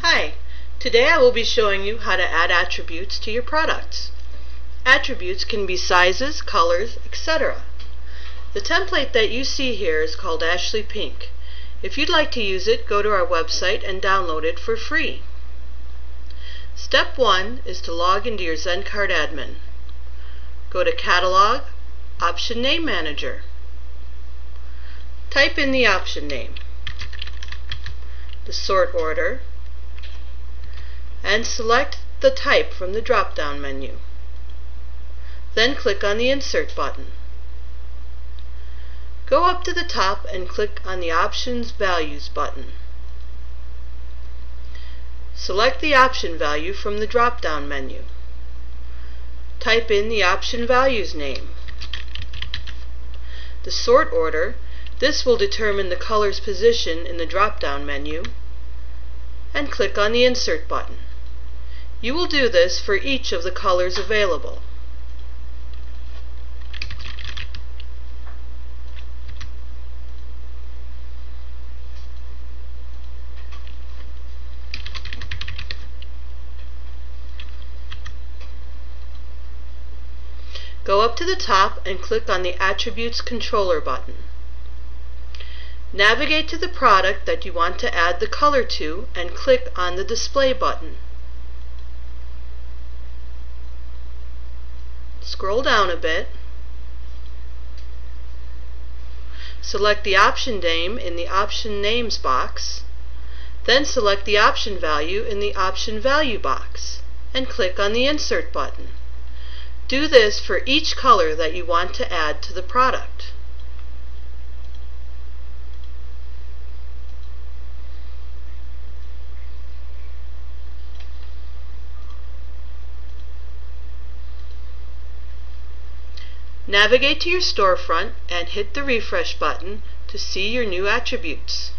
Hi, today I will be showing you how to add attributes to your products. Attributes can be sizes, colors, etc. The template that you see here is called Ashley Pink. If you'd like to use it, go to our website and download it for free. Step 1 is to log into your Zen Cart admin. Go to Catalog, Option Name Manager. Type in the option name, the sort order, and select the type from the drop-down menu. Then click on the Insert button. Go up to the top and click on the Options Values button. Select the option value from the drop-down menu. Type in the option value's name. The sort order, this will determine the color's position in the drop-down menu, and click on the Insert button. You will do this for each of the colors available. Go up to the top and click on the Attributes Controller button. Navigate to the product that you want to add the color to and click on the Display button. Scroll down a bit. Select the option name in the Option Names box. Then select the option value in the Option Value box and click on the Insert button. Do this for each color that you want to add to the product. Navigate to your storefront and hit the refresh button to see your new attributes.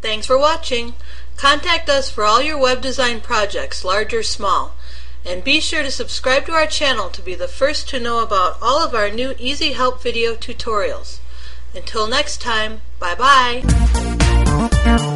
Thanks for watching. Contact us for all your web design projects, large or small. And be sure to subscribe to our channel to be the first to know about all of our new Easy Help video tutorials. Until next time, bye-bye. Thank you.